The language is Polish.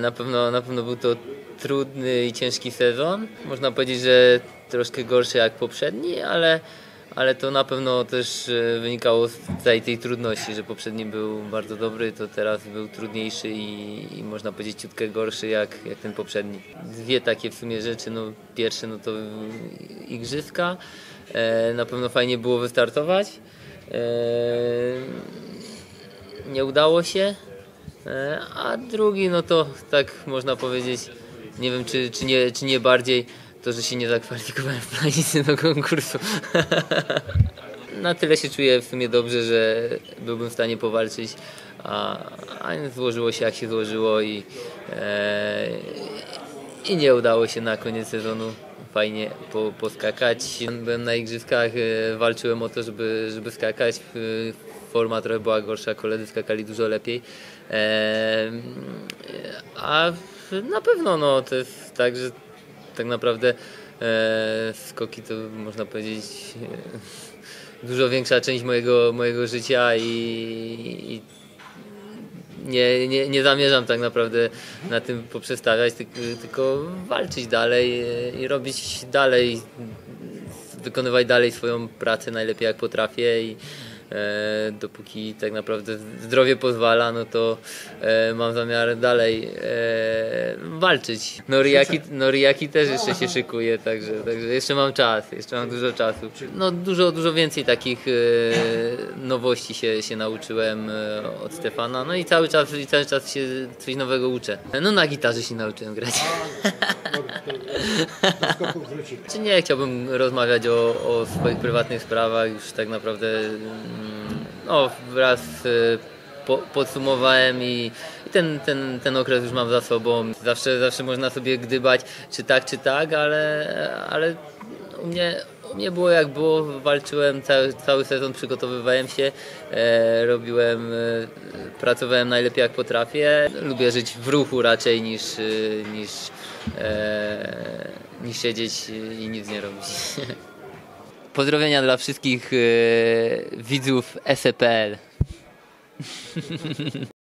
Na pewno, na pewno był to trudny i ciężki sezon. Można powiedzieć, że troszkę gorszy jak poprzedni, ale, ale to na pewno też e, wynikało z całej tej trudności, że poprzedni był bardzo dobry, to teraz był trudniejszy i, i można powiedzieć ciutkę gorszy jak, jak ten poprzedni. Dwie takie w sumie rzeczy, no pierwsze no to igrzyska, e, na pewno fajnie było wystartować. E, nie udało się, E, a drugi, no to tak można powiedzieć, nie wiem czy, czy, nie, czy nie bardziej, to że się nie zakwalifikowałem w planicy do konkursu. Na tyle się czuję w sumie dobrze, że byłbym w stanie powalczyć, a, a złożyło się jak się złożyło i, e, i nie udało się na koniec sezonu fajnie po, poskakać. Byłem na igrzyskach, e, walczyłem o to, żeby, żeby skakać. Forma trochę była gorsza, koledzy skakali dużo lepiej. E, a na pewno no, to jest tak, że tak naprawdę e, skoki to można powiedzieć dużo większa część mojego, mojego życia i, i nie, nie, nie zamierzam tak naprawdę na tym poprzestawiać, tylko, walczyć dalej i robić dalej, wykonywać dalej swoją pracę najlepiej jak potrafię i e, dopóki tak naprawdę zdrowie pozwala, no to e, mam zamiar dalej e, walczyć. Noriaki, Noriaki też jeszcze się szykuje, także, także jeszcze mam czas, jeszcze mam dużo czasu. No dużo, dużo więcej takich e, nowości się, się nauczyłem e, od Stefana, no i cały czas, cały czas się coś nowego uczę. No na gitarze się nauczyłem grać. Czy nie chciałbym rozmawiać o, o swoich prywatnych sprawach, już tak naprawdę mm, no, wraz y, po, podsumowałem i, i ten, ten, ten okres już mam za sobą. Zawsze, zawsze można sobie gdybać, czy tak, czy tak, ale, ale u mnie, u mnie było jak było, walczyłem cały, cały sezon, przygotowywałem się, e, robiłem, e, pracowałem najlepiej jak potrafię. Lubię żyć w ruchu raczej niż, e, niż, e, niż siedzieć i nic nie robić. Pozdrowienia dla wszystkich e, widzów SEPL.